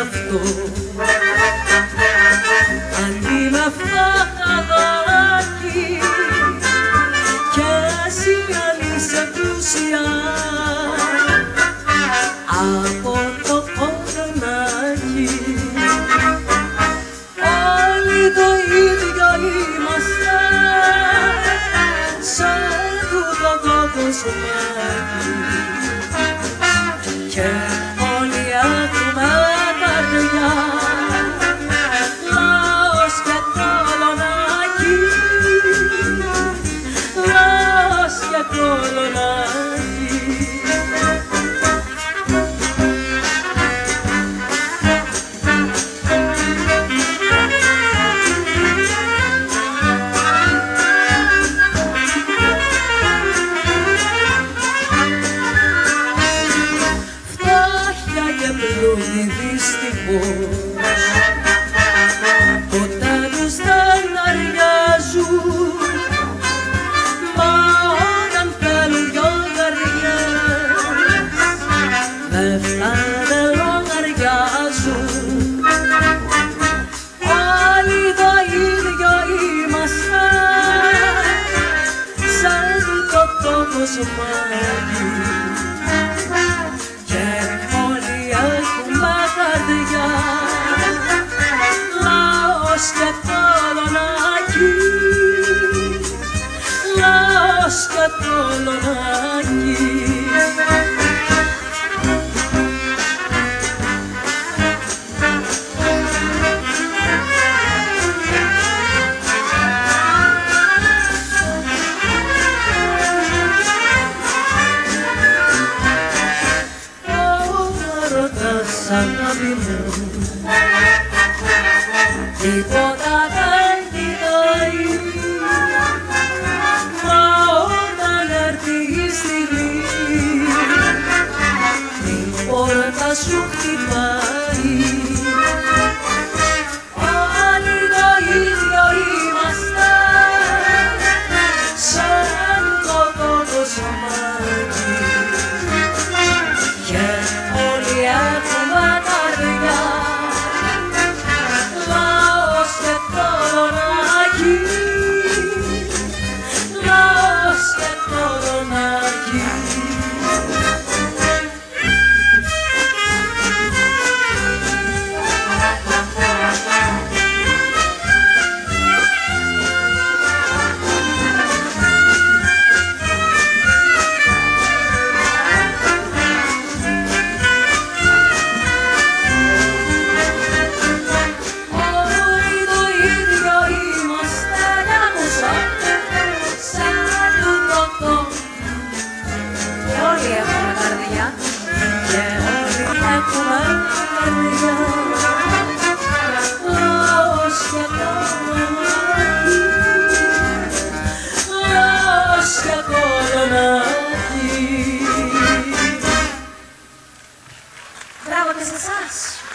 αυτό. Αντί με φαγαδάκι κι εσύ αν είσαι πλούσια από το κοντονάκι όλοι το ίδιο είμαστε σαν τούτο το κοσμάκι πλούτη δυστυχώς ποτέ τους δεν αριάζουν μα όταν θέλουν δυο καρδιές δεν φτάνει λογαριάζουν όλοι το ίδιο είμαστε σαν το το κοσμάκι κολονάκι Ρωτάς αγάπη μου Τίποτα поступки твои. This is us.